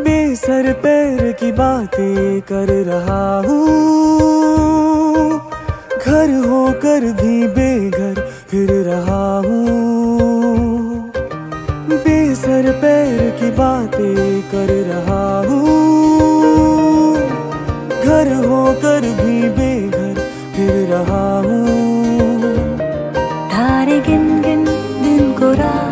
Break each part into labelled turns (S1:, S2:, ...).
S1: बेसर पैर की बातें कर रहा हूँ। घर होकर भी बेघर फिर रहा हूँ। बेसर पैर की बातें कर रहा हूँ। घर होकर भी बेघर फिर रहा हूँ।
S2: तारे गिन गिन दिन को रात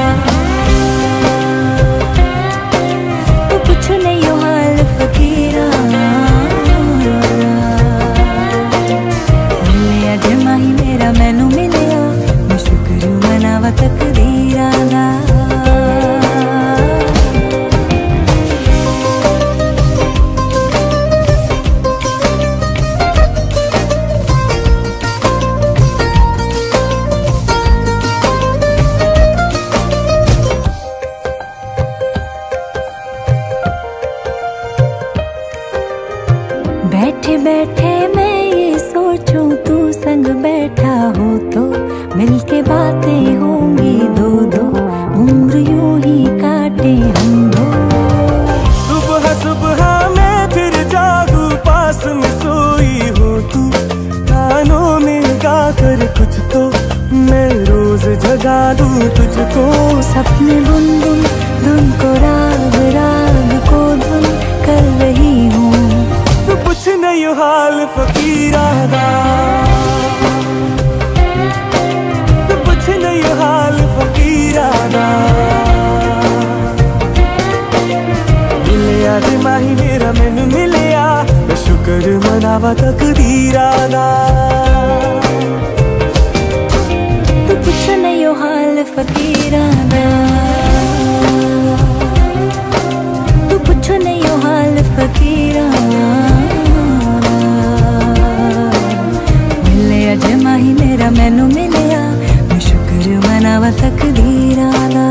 S2: बैठे बैठे मैं ये सोचूं तू संग बैठा हो तो मिलके बातें
S1: जगा दूँ तुझको
S2: सपने बुन बुन धुन को राग राग को धुन कर रही हूँ।
S1: तू कुछ नहीं कुछ नहीं हाल जे माही मेरा, मैनू मिलिया शुक्र मनावा तकदीराना
S2: तू हाल फकीर तू पुछ नहीं हो हाल फकीर मिले अज माही मेरा, मैनू मिलया। शुक्र मनावा तकदीराना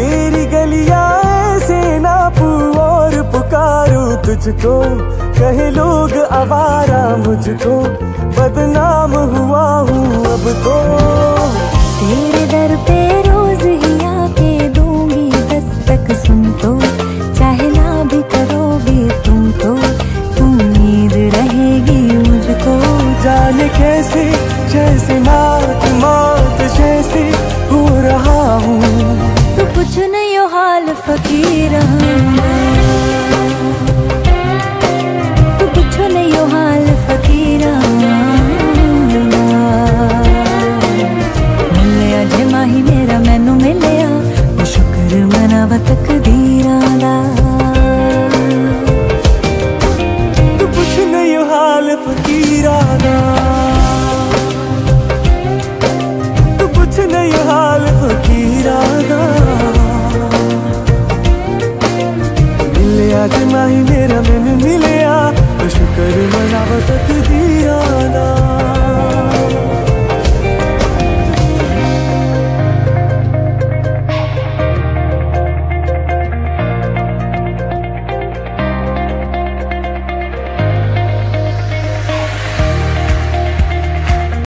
S1: तेरी गलिया से नापू और पुकारूं तुझको। कहे लोग आवारा मुझको बदनाम हुआ हूँ अब तो।
S2: तेरे दर पे रोज ही आके दूँगी दस्तक सुन तो। चाहे ना भी करोगे तुम तो उम्मीद रहेगी मुझको।
S1: जाने कैसे जैसे मौत मौत
S2: फकीर